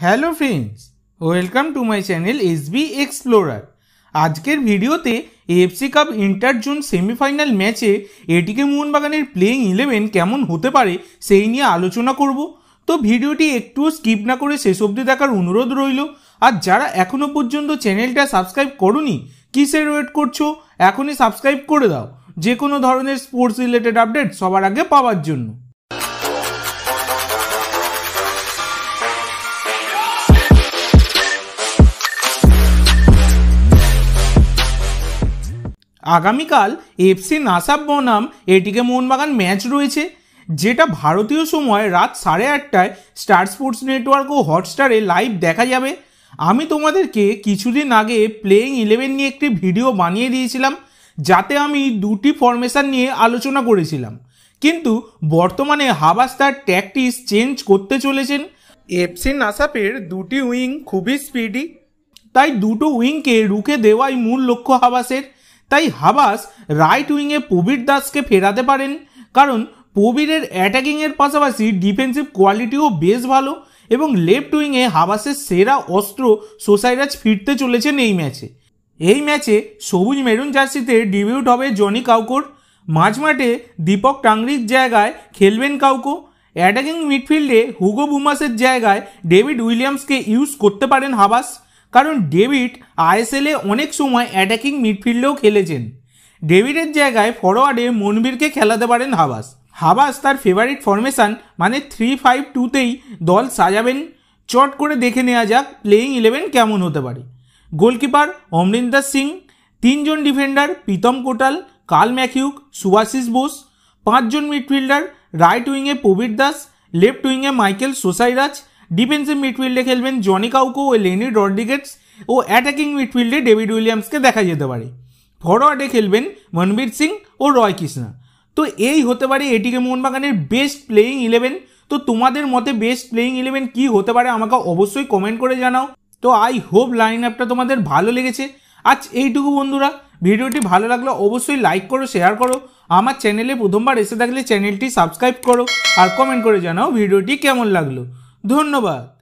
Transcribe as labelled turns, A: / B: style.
A: Hello friends welcome to my channel SB explorer আজকের ভিডিওতে AFC cup inter zone semifinal ম্যাচে ATK মোহনবাগানের playing eleven কেমন হতে পারে সেই নিয়ে আলোচনা করব। তো ভিডিওটি একটুও স্কিপ না করে শেষ অবধি দেখার অনুরোধ রইল। আর যারা এখনও পর্যন্ত চ্যানেলটা সাবস্ক্রাইব করনি কিসের ওয়েট করছ? এখনই সাবস্ক্রাইব করে দাও। যে কোনো ধরনের স্পোর্টস রিলেটেড আপডেট সবার আগে পাওয়ার জন্য। আগামীকাল এফসি নাসাব বনাম এটিকে মোহনবাগান ম্যাচ রয়েছে, যেটা ভারতীয় সময় রাত সাড়ে আটটায় স্টার স্পোর্টস নেটওয়ার্ক ও হটস্টারে লাইভ দেখা যাবে। আমি তোমাদেরকে কিছুদিন আগে প্লেয়িং ইলেভেন নিয়ে একটি ভিডিও বানিয়ে দিয়েছিলাম, যাতে আমি দুটি ফরমেশন নিয়ে আলোচনা করেছিলাম। কিন্তু বর্তমানে হাবাস তার ট্যাকটিস চেঞ্জ করতে চলেছেন। এফসি নাসাপের দুটি উইং খুবই স্পিডি তাই দুটো উইংকে রুখে দেওয়াই মূল লক্ষ্য হাবাসের। তাই হাবাস রাইট উইংয়ে প্রবীর দাসকে ফেরাতে পারেন। কারণ প্রবীরের অ্যাটাকিংয়ের পাশাপাশি ডিফেন্সিভ কোয়ালিটিও বেশ ভালো এবং লেফট উইংয়ে হাবাসের সেরা অস্ত্র সোসাইরাজ ফিরতে চলেছেন এই ম্যাচে। এই ম্যাচে সবুজ মেরুন জার্সিতে ডিবিউট হবে জনি কাউকোর। মাঝমাঠে দীপক টাংরির জায়গায় খেলবেন কাউকো। অ্যাটাকিং মিডফিল্ডে হুগো বুমাসের জায়গায় ডেভিড উইলিয়ামসকে ইউজ করতে পারেন হাবাস। কারণ ডেভিড আইএসএলে অনেক সময় অ্যাটাকিং মিডফিল্ডেও খেলেছেন। ডেভিডের জায়গায় ফরওয়ার্ডে মনবীরকে খেলাতে পারেন হাবাস। হাবাস তার ফেভারিট ফরমেশন মানে থ্রি ফাইভ টুতেই দল সাজাবেন। চট করে দেখে নেওয়া যাক প্লেয়িং ইলেভেন কেমন হতে পারে। গোলকিপার অমরিন্দর সিং, তিনজন ডিফেন্ডার প্রীতম কোটাল কাল ম্যাকিউক সুভাশিস বোস, পাঁচজন মিডফিল্ডার রাইট উইংয়ে প্রবীর দাস লেফট উইংয়ে মাইকেল সোসাইরাজ ডিফেন্সিভ মিডফিল্ডে খেলবেন জনি কাউকো ও লেনি রড্রিগেটস ও অ্যাটাকিং মিডফিল্ডে ডেভিড উইলিয়ামসকে দেখা যেতে পারে। ফরওয়ার্ডে খেলবেন মনবীর সিং ও রয় কৃষ্ণা তো এই হতে পারে এটিকে মোহনবাগানের বেস্ট প্লেয়িং ইলেভেন তো তোমাদের মতে বেস্ট প্লেয়িং ইলেভেন কী হতে পারে আমাকে অবশ্যই কমেন্ট করে জানাও। তো আই হোপ লাইন আপটা তোমাদের ভালো লেগেছে। আজ এইটুকু বন্ধুরা। ভিডিওটি ভালো লাগলে অবশ্যই লাইক করো শেয়ার করো। আমার চ্যানেলে প্রথমবার এসে থাকলে চ্যানেলটি সাবস্ক্রাইব করো। আর কমেন্ট করে জানাও ভিডিওটি কেমন লাগল। ধন্যবাদ।